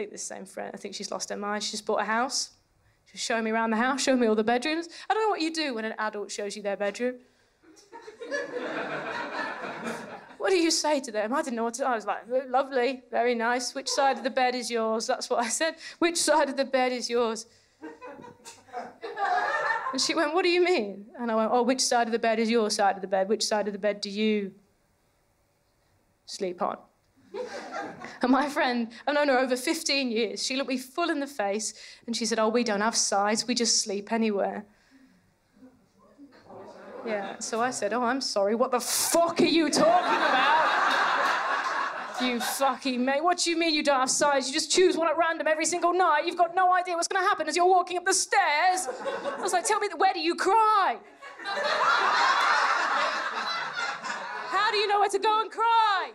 think this same friend, I think she's lost her mind. She just bought a house. She was showing me around the house, showing me all the bedrooms. I don't know what you do when an adult shows you their bedroom. what do you say to them? I didn't know what to I was like, lovely, very nice. Which side of the bed is yours? That's what I said. Which side of the bed is yours? And she went, What do you mean? And I went, Oh, which side of the bed is your side of the bed? Which side of the bed do you sleep on? and my friend, I've known her over 15 years, she looked me full in the face and she said, Oh, we don't have sides, we just sleep anywhere. Yeah, so I said, Oh, I'm sorry, what the fuck are you talking about? you fucking mate. What do you mean you don't have sides? You just choose one at random every single night. You've got no idea what's going to happen as you're walking up the stairs. I was like, tell me, where do you cry? How do you know where to go and cry?